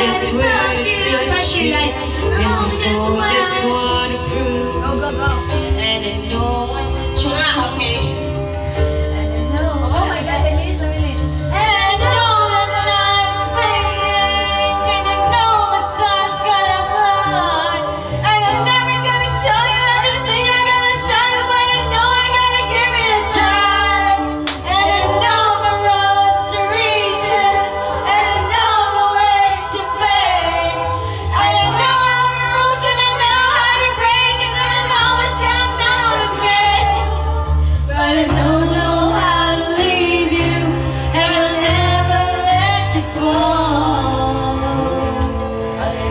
just wait till she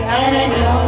and I know